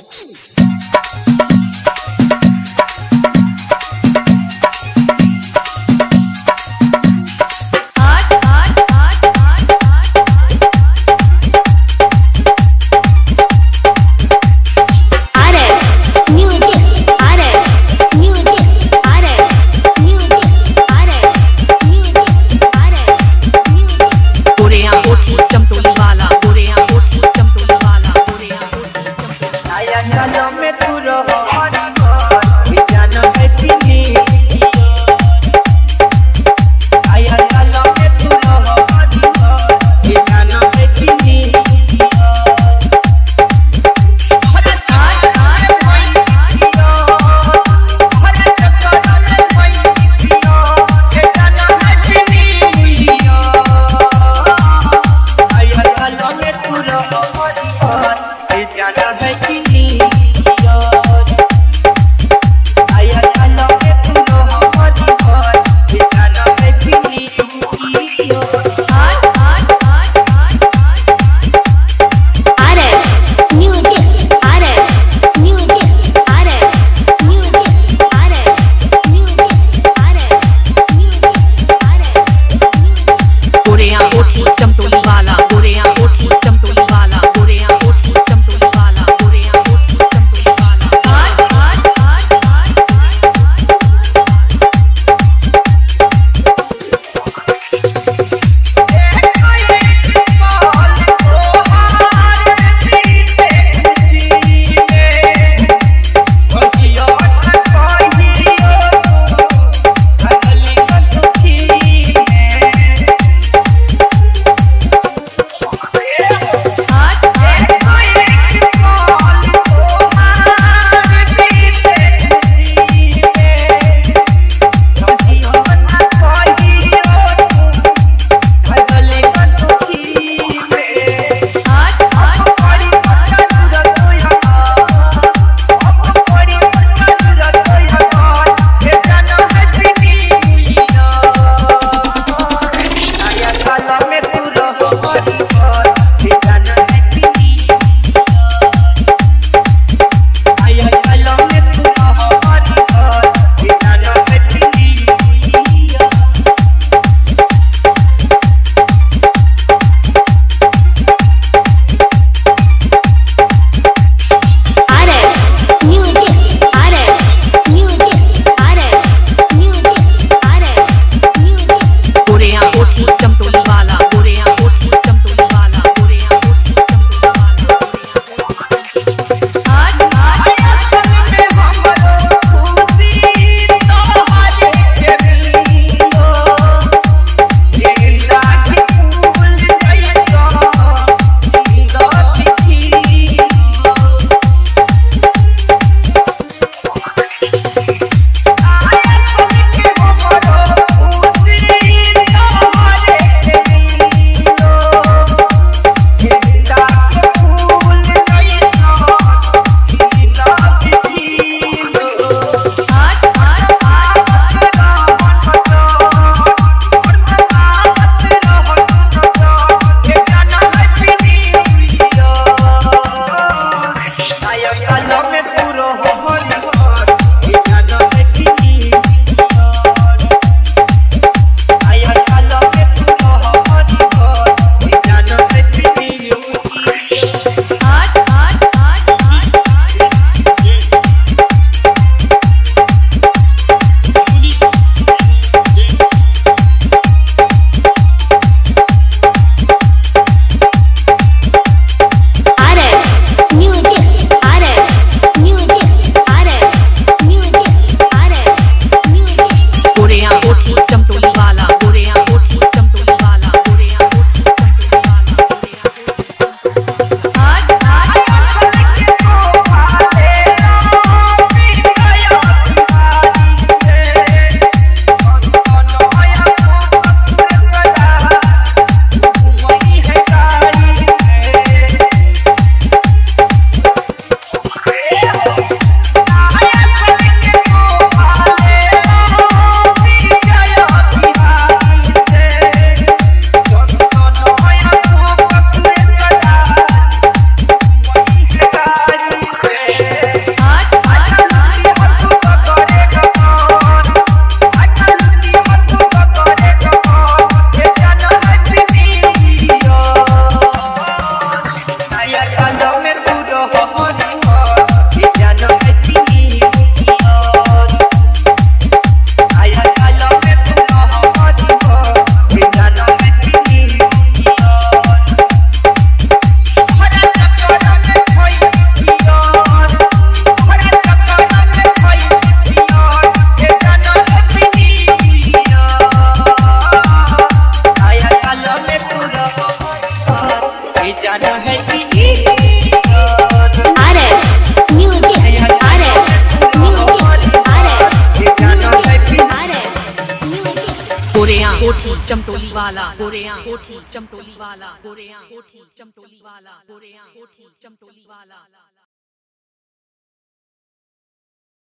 Woo! government कोठी चमटोली वाला गोरेया, कोठी चमटोली वाला गोरेया, कोठी चमटोली वाला गोरेया, कोठी चमटोली वाला